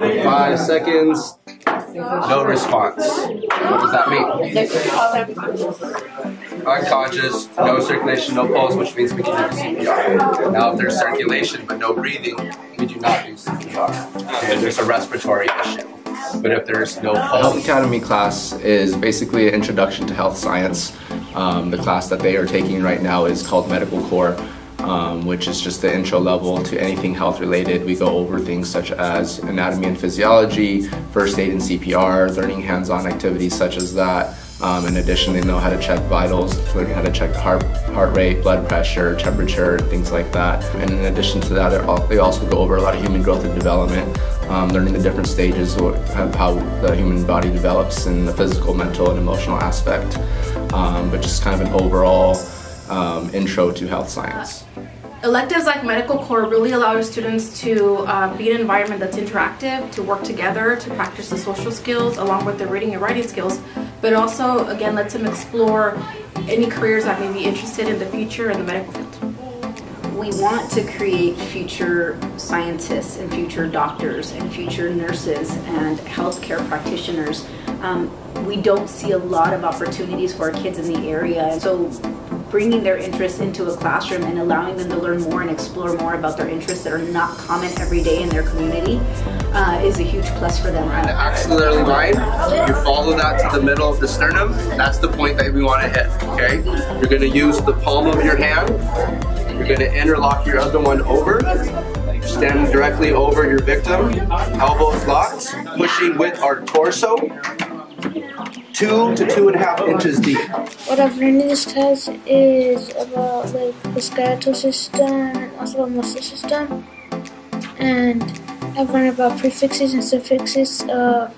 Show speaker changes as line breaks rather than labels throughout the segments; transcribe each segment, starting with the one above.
Five seconds, no response. What does that mean? Unconscious, no circulation, no pulse, which means we can do CPR. Now, if there's circulation but no breathing, we do not do CPR. And there's a respiratory issue. But if there's no
Health Academy class is basically an introduction to health science. Um, the class that they are taking right now is called Medical Core, um, which is just the intro level to anything health related. We go over things such as anatomy and physiology, first aid and CPR, learning hands-on activities such as that. Um, in addition, they know how to check vitals, learning how to check heart, heart rate, blood pressure, temperature, things like that. And in addition to that, they also go over a lot of human growth and development, um, learning the different stages of how the human body develops in the physical, mental, and emotional aspect. Um, but just kind of an overall um, intro to health science.
Electives like medical core really allow our students to uh, be in an environment that's interactive, to work together, to practice the social skills along with the reading and writing skills, but also again lets them explore any careers that may be interested in the future in the medical field.
We want to create future scientists and future doctors and future nurses and healthcare practitioners. Um, we don't see a lot of opportunities for our kids in the area, and so bringing their interests into a classroom and allowing them to learn more and explore more about their interests that are not common every day in their community uh, is a huge plus for them.
the axillary line, you follow that to the middle of the sternum. That's the point that we want to hit, okay? You're going to use the palm of your hand. You're going to interlock your other one over. Standing directly over your victim, elbows locked, pushing with our torso, two to two and a half inches deep.
What I've learned in this class is about like the skeletal system and also the muscle system. And I've learned about prefixes and suffixes of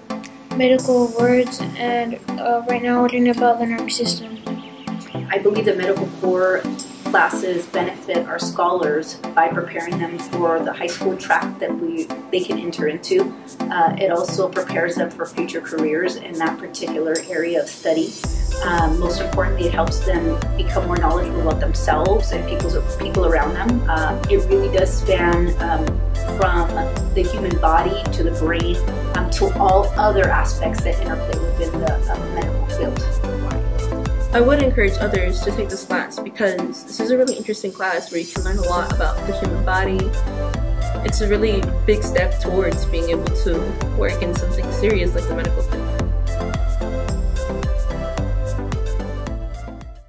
medical words and uh, right now we're learning about the nervous system.
I believe the medical core classes benefit our scholars by preparing them for the high school track that we they can enter into. Uh, it also prepares them for future careers in that particular area of study. Um, most importantly, it helps them become more knowledgeable about themselves and people's, people around them. Uh, it really does span um, from the human body to the brain um, to all other aspects that interplay within the uh, medical field.
I would encourage others to take this class because this is a really interesting class where you can learn a lot about the human body. It's a really big step towards being able to work in something serious like the medical field.